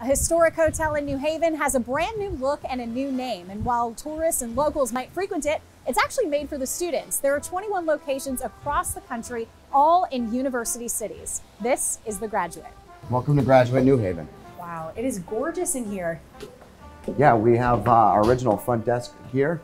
A historic hotel in New Haven has a brand new look and a new name. And while tourists and locals might frequent it, it's actually made for the students. There are 21 locations across the country, all in university cities. This is The Graduate. Welcome to Graduate New Haven. Wow, it is gorgeous in here. Yeah, we have uh, our original front desk here.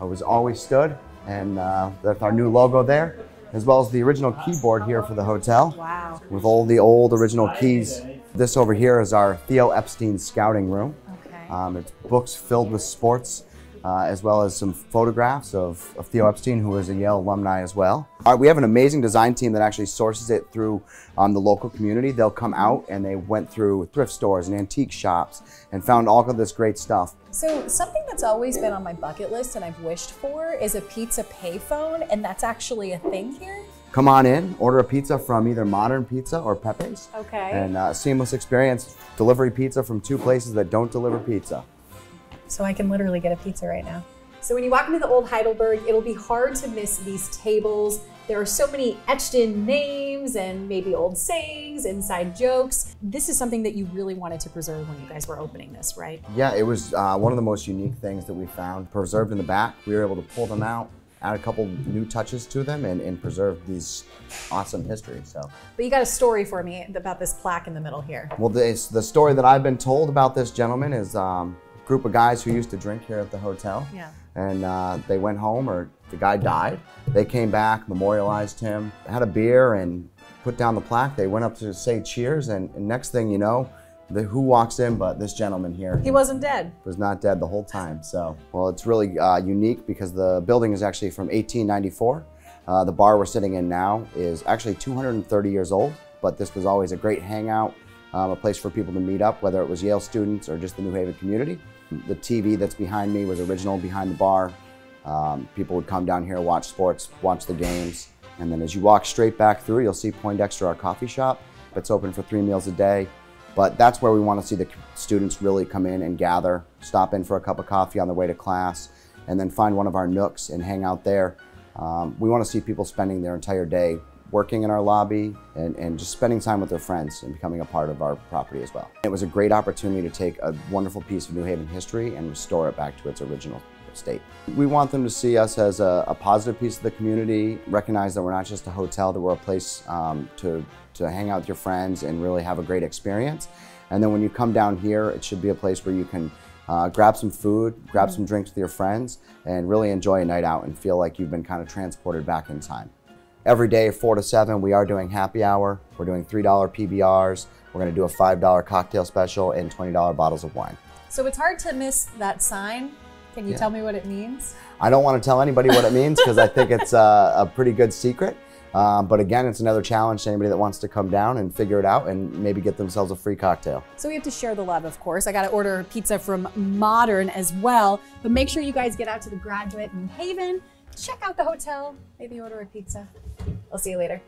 It was always stood, and uh, that's our new logo there, as well as the original keyboard here for the hotel. Wow. With all the old original keys. This over here is our Theo Epstein scouting room. Okay. Um, it's books filled with sports, uh, as well as some photographs of, of Theo Epstein, who is a Yale alumni as well. Uh, we have an amazing design team that actually sources it through um, the local community. They'll come out and they went through thrift stores and antique shops and found all of this great stuff. So, something that's always been on my bucket list and I've wished for is a pizza payphone, and that's actually a thing here. Come on in, order a pizza from either Modern Apizza or Pepe's. Okay. And uh, seamless experience, delivery pizza from two places that don't deliver pizza. So I can literally get a pizza right now. So when you walk into the old Heidelberg, it'll be hard to miss these tables. There are so many etched in names and maybe old sayings, inside jokes. This is something that you really wanted to preserve when you guys were opening this, right? Yeah, it was uh, one of the most unique things that we found preserved in the back. We were able to pull them out, add a couple new touches to them, and, and preserve these awesome history. So, But you got a story for me about this plaque in the middle here. well, this, the story that I've been told about this gentleman is um, a group of guys who used to drink here at the hotel. Yeah. And uh, they went home, or the guy died. They came back, memorialized him, had a beer, and put down the plaque. They went up to say cheers, and, and next thing you know, the, who walks in but this gentleman here? He wasn't dead. was not dead the whole time. So, well, it's really uh, unique because the building is actually from 1894. Uh, the bar we're sitting in now is actually 230 years old, but this was always a great hangout, um, a place for people to meet up, whether it was Yale students or just the New Haven community. The TV that's behind me was original behind the bar. Um, people would come down here, watch sports, watch the games. And then as you walk straight back through, you'll see Poindexter, our coffee shop. It's open for three meals a day. But that's where we want to see the students really come in and gather, stop in for a cup of coffee on their way to class, and then find one of our nooks and hang out there. Um, we want to see people spending their entire day working in our lobby and, and just spending time with their friends and becoming a part of our property as well. It was a great opportunity to take a wonderful piece of New Haven history and restore it back to its original state. We want them to see us as a, a positive piece of the community, recognize that we're not just a hotel, that we're a place um, to, to hang out with your friends and really have a great experience. And then when you come down here, it should be a place where you can uh, grab some food, grab some drinks with your friends, and really enjoy a night out and feel like you've been kind of transported back in time. Every day, 4 to 7, we are doing happy hour. We're doing $3 PBRs. We're going to do a $5 cocktail special and $20 bottles of wine. So it's hard to miss that sign. Can you Yeah. tell me what it means? I don't want to tell anybody what it means because I think it's a, a pretty good secret. Um, but again, it's another challenge to anybody that wants to come down and figure it out and maybe get themselves a free cocktail. So we have to share the love, of course. I got to order a pizza from Modern as well. But make sure you guys get out to the Graduate in New Haven. Check out the hotel. Maybe order a pizza. I'll see you later.